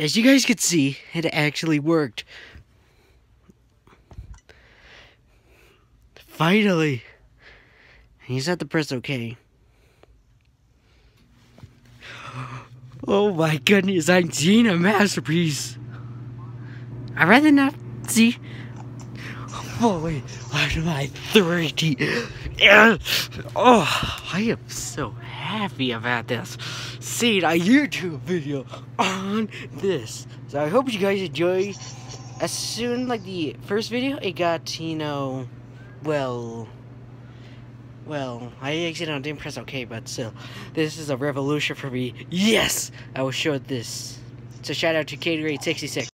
as you guys could see, it actually worked. Finally. You just have to press OK. Oh my goodness, I'm seeing a masterpiece. I'd rather not see fully on my 3D. Oh, I am so happy about this. Seeing a YouTube video on this. So I hope you guys enjoy. As soon like the first video, it got, you know, well, well, I accidentally didn't press OK, but still, this is a revolution for me. Yes, I will show this. So shout out to Gatorade 66.